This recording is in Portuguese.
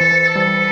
Música